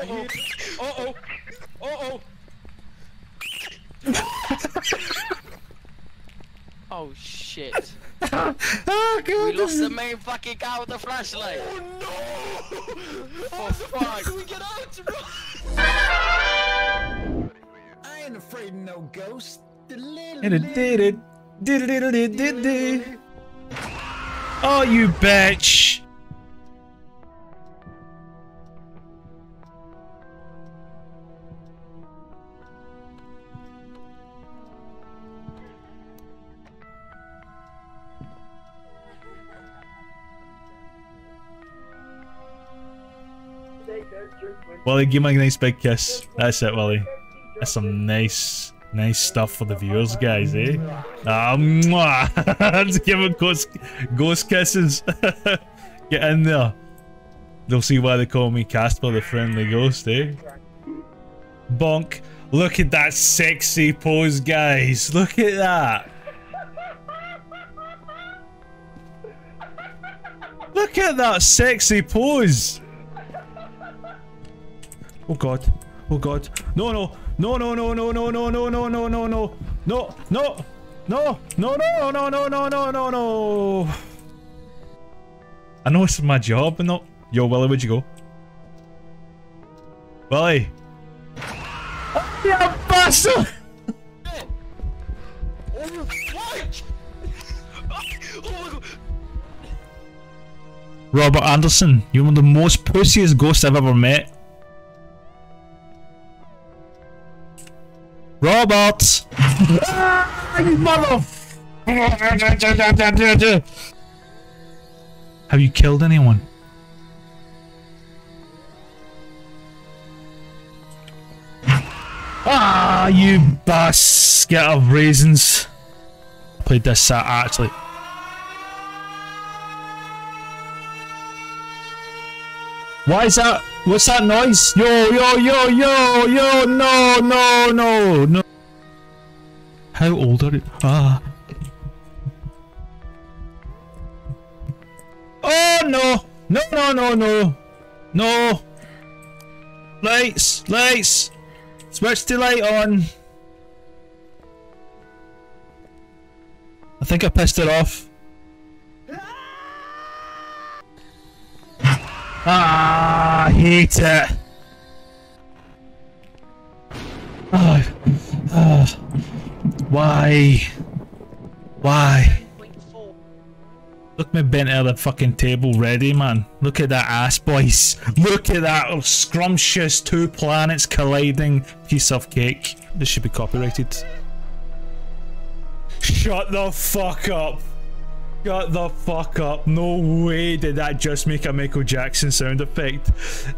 Uh oh. Uh oh. oh shit. oh god. We lost the main fucking guy with the flashlight. Oh no! Oh fuck. Can we get out, bro? I ain't afraid of no ghost. Oh, you bitch! Wally, give me a nice big kiss. That's it, Wally. That's some nice, nice stuff for the viewers, guys, eh? Ah, mwah! Let's give it ghost, ghost kisses. Get in there. They'll see why they call me Casper the Friendly Ghost, eh? Bonk. Look at that sexy pose, guys. Look at that. Look at that sexy pose. Oh god. Oh god. No no. No no no no no no no no no no no. No no. No no no no no no no no no. I know it's my job, but not. Yo, Willie, where'd you go? Willie. You bastard! Robert Anderson, you're one of the most pussiest ghosts I've ever met. Robert! Have you killed anyone? Ah, you basket of raisins. Played this set actually. Why is that? What's that noise? Yo, yo, yo, yo, yo, no, no, no, no. How old are you? Ah. Oh, no. No, no, no, no. No. Lights, lights. Switch the light on. I think I pissed it off. Ah, I hate it. Oh. Why? Why? Look me bent out of the fucking table ready, man. Look at that ass, boys. Look at that scrumptious two planets colliding piece of cake. This should be copyrighted. Shut the fuck up. Shut the fuck up. No way did that just make a Michael Jackson sound effect.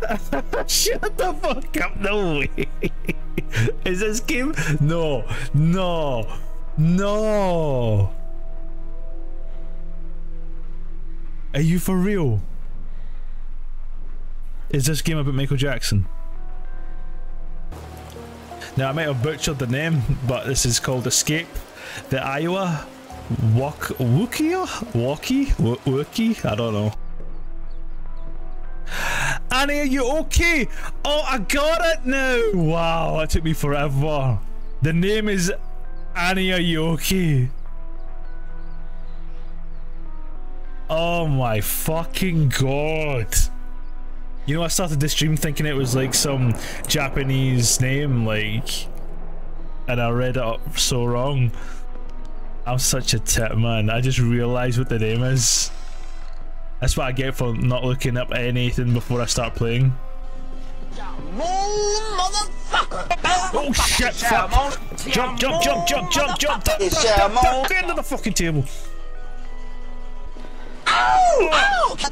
Shut the fuck up. No way. Is this game? No. No. No. Are you for real? Is this game about Michael Jackson? Now I might have butchered the name, but this is called Escape the Iowa Walk Wookie? Wookie? I don't know. Annie, are you okay? Oh, I got it now! Wow, that took me forever. The name is Annie, are you okay? Oh my fucking god. You know, I started this stream thinking it was like some Japanese name, like, and I read it up so wrong. I'm such a tit, man. I just realised what the name is. That's what I get for not looking up anything before I start playing. Oh, oh shit, fuck! Jump, jump, jump, jump, jump, jump! Get into the fucking table! What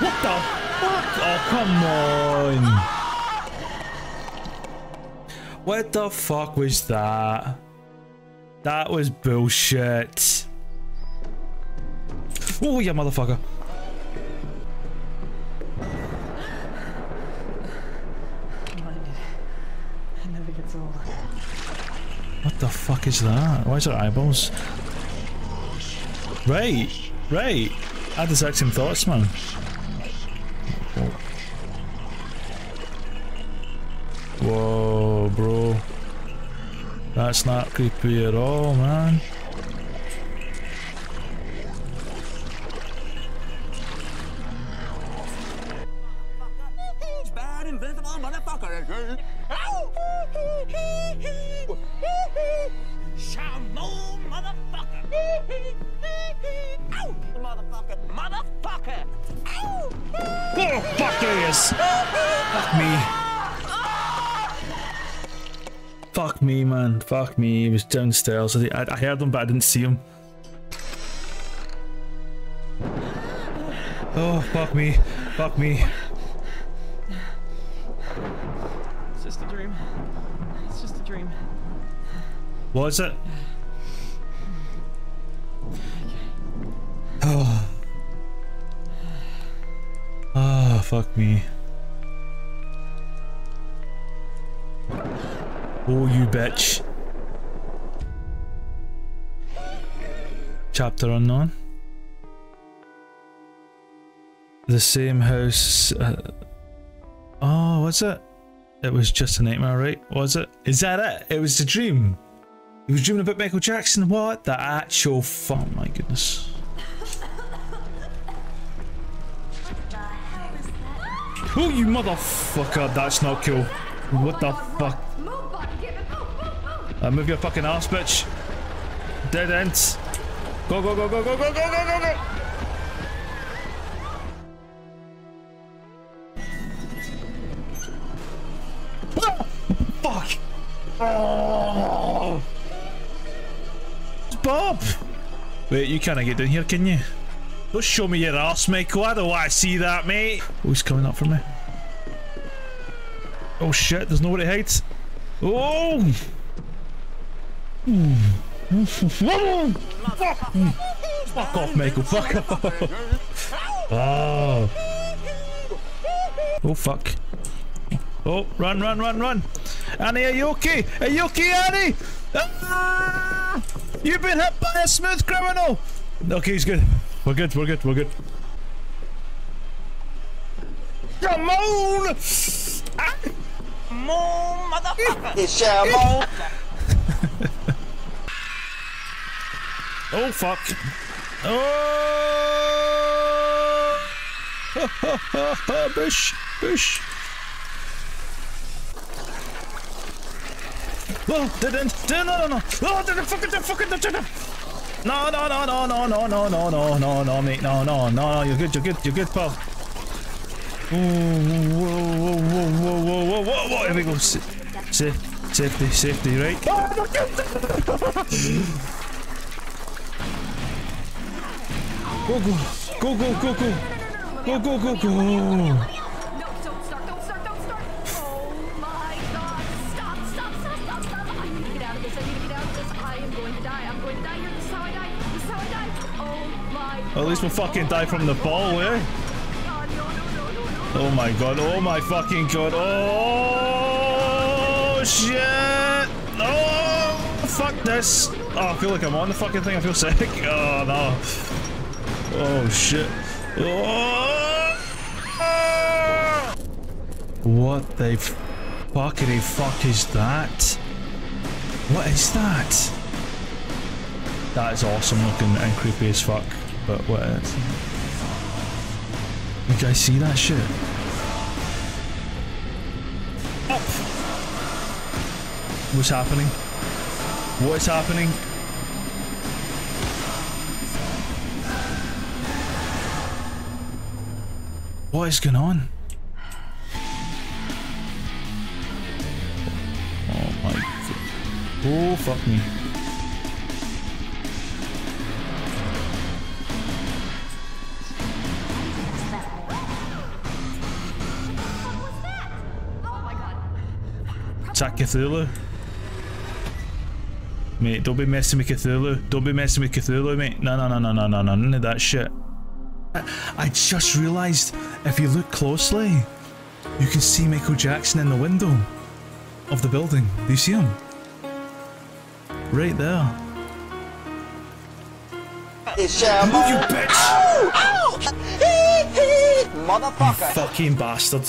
the fuck? Oh, come on! What the fuck was that? That was bullshit. Oh, yeah, motherfucker. What the fuck is that? Why is there eyeballs? Right, right. I had the exact same thoughts, man. Whoa. That's not creepy at all, man. Motherfucker! Motherfucker! Oh, fuck, there he is! fuck me. Me, man. Fuck me. He was downstairs. I, I, I heard him, but I didn't see him. Oh, fuck me. Fuck me. It's just a dream. It's just a dream. What is it? Oh. Ah, fuck me. Oh, you bitch. Chapter unknown. The same house. Uh, oh, what's it? It was just a nightmare, right? Was it? Is that it? It was a dream. He was dreaming about Michael Jackson. What the actual fuck? Oh my goodness. Oh, you motherfucker! That's not cool. What the fuck? Uh, move your fucking ass, bitch. Dead ends. Go, go, go, go, go, go, go, go, go, go. Fuck. It's Bob. Wait, you can't get down here, can you? Don't show me your ass, Michael. I don't want to see that, mate. Oh, he's coming up for me. Oh shit, there's nowhere to hide. Oh! Fuck off, Michael. Fuck off. Oh. Oh, fuck. Oh, run, run, run, run. Annie, are you okay? Are you okay, Annie? Ah! You've been hit by a smooth criminal. Okay, he's good. We're good, we're good, we're good. Come on! Ah! Shamu motherfucker. Oh fuck. Oh! bush, bush. Oh, didn't, didn't, no, no, no. Oh, didn't, fucking, didn't, fucking, didn't. No, no, no, no, no, no, no, no, no, no, no, mate, no, no, no, no, you're good, you're good, you're good, pal. Whoa, whoa, whoa, whoa, whoa, whoa, whoa, whoa, whoa, here we go. Sa safe, safety, safety, right? Go, go, go, go, go, go. Go, go, go, go. At least we'll fucking die from the ball, eh? Oh my god, oh my fucking god, oh Oh, shit! Oh, fuck this! Oh, I feel like I'm on the fucking thing, I feel sick. Oh no. Oh shit. Oh! What the fuckity fuck is that? What is that? That is awesome looking and creepy as fuck, but what is You guys see that shit? What's happening? What is happening? What is going on? Oh my god. Oh fuck me. Is that Cthulhu? Mate, don't be messing with Cthulhu. Don't be messing with Cthulhu, mate. No, no, no, no, no, no, no, none of that shit. I, just realised, if you look closely, you can see Michael Jackson in the window of the building. Do you see him? Right there. Shamu. You bitch! Motherfucker. Fucking bastard.